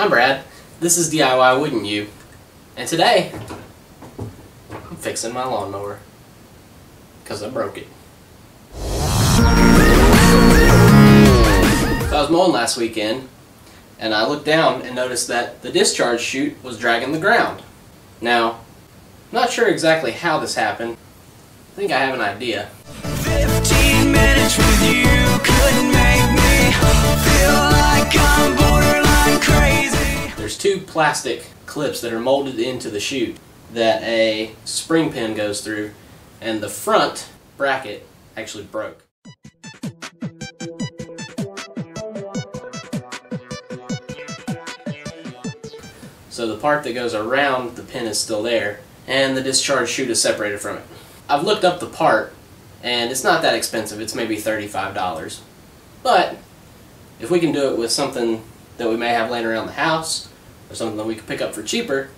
I'm Brad. This is DIY Woodn't You? And today, I'm fixing my lawnmower. Because I broke it. So I was mowing last weekend, and I looked down and noticed that the discharge chute was dragging the ground. Now, I'm not sure exactly how this happened. I think I have an idea. 15 minutes with you couldn't make me feel like I'm. There's two plastic clips that are molded into the chute that a spring pin goes through, and the front bracket actually broke. So the part that goes around the pin is still there, and the discharge chute is separated from it. I've looked up the part, and it's not that expensive. It's maybe $35. But if we can do it with something that we may have laying around the house, or something that we could pick up for cheaper,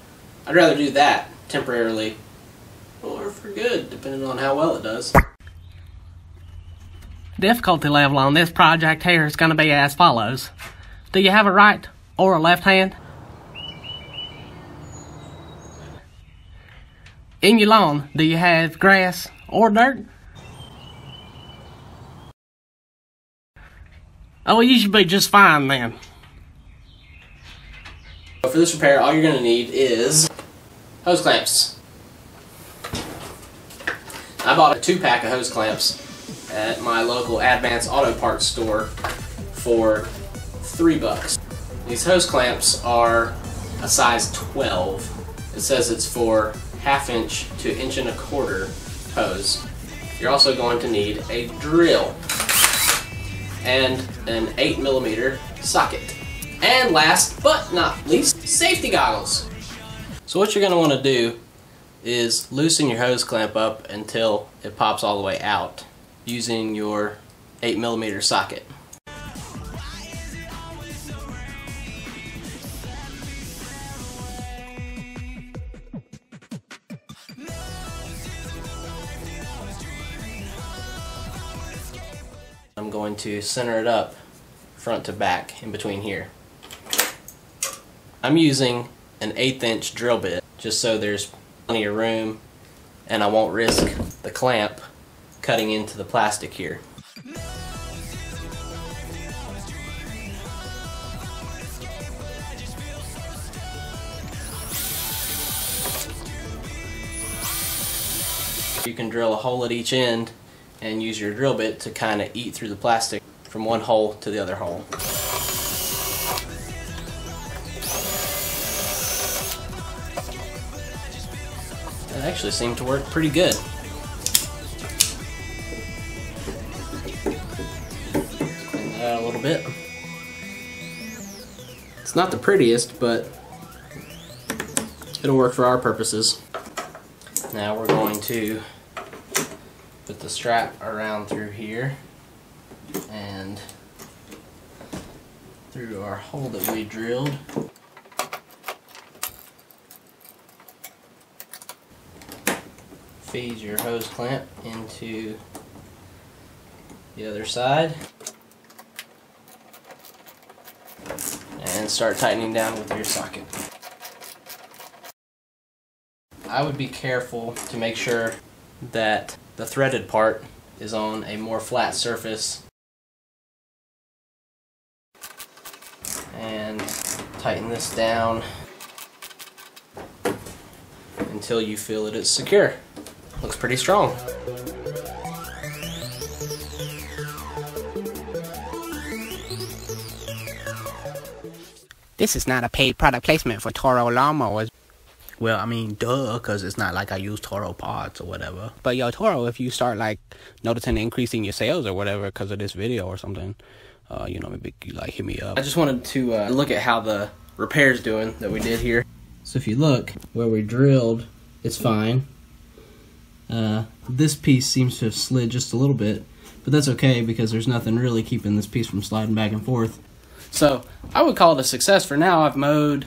I'd rather do that temporarily or for good, depending on how well it does. Difficulty level on this project here is going to be as follows. Do you have a right or a left hand? In your lawn, do you have grass or dirt? Oh, you should be just fine then. For this repair, all you're going to need is hose clamps. I bought a two pack of hose clamps at my local Advance Auto Parts store for three bucks. These hose clamps are a size 12. It says it's for half inch to inch and a quarter hose. You're also going to need a drill and an 8 millimeter socket. And last but not least, safety goggles. So what you're going to want to do is loosen your hose clamp up until it pops all the way out using your 8 millimeter socket. I'm going to center it up front to back in between here. I'm using an eighth inch drill bit just so there's plenty of room and I won't risk the clamp cutting into the plastic here. You can drill a hole at each end and use your drill bit to kind of eat through the plastic from one hole to the other hole. Actually to work pretty good. Clean that out a little bit. It's not the prettiest, but it'll work for our purposes. Now we're going to put the strap around through here and through our hole that we drilled. Feed your hose clamp into the other side and start tightening down with your socket. I would be careful to make sure that the threaded part is on a more flat surface and tighten this down until you feel that it is secure. Looks pretty strong. This is not a paid product placement for Toro lawnmowers. Well, I mean, duh, because it's not like I use Toro parts or whatever. But yo, Toro, if you start like noticing an increase in your sales or whatever because of this video or something, uh, you know, maybe you, like hit me up. I just wanted to uh, look at how the repair's doing that we did here. So if you look where we drilled, it's fine. Uh, this piece seems to have slid just a little bit, but that's okay because there's nothing really keeping this piece from sliding back and forth. So I would call it a success for now. I've mowed,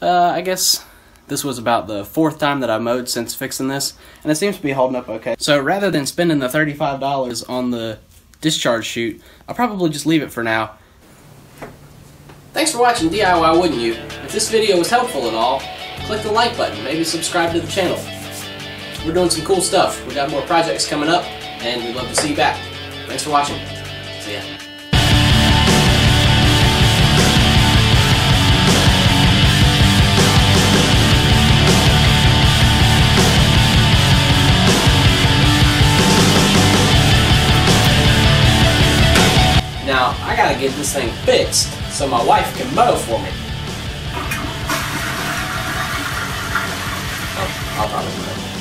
uh, I guess this was about the fourth time that I mowed since fixing this, and it seems to be holding up okay. So rather than spending the $35 on the discharge chute, I'll probably just leave it for now. Thanks for watching DIY Woodn't You? If this video was helpful at all, click the like button, maybe subscribe to the channel. We're doing some cool stuff. We got more projects coming up, and we'd love to see you back. Thanks for watching. See ya. Now, I gotta get this thing fixed so my wife can mow for me. Oh, I'll probably mow.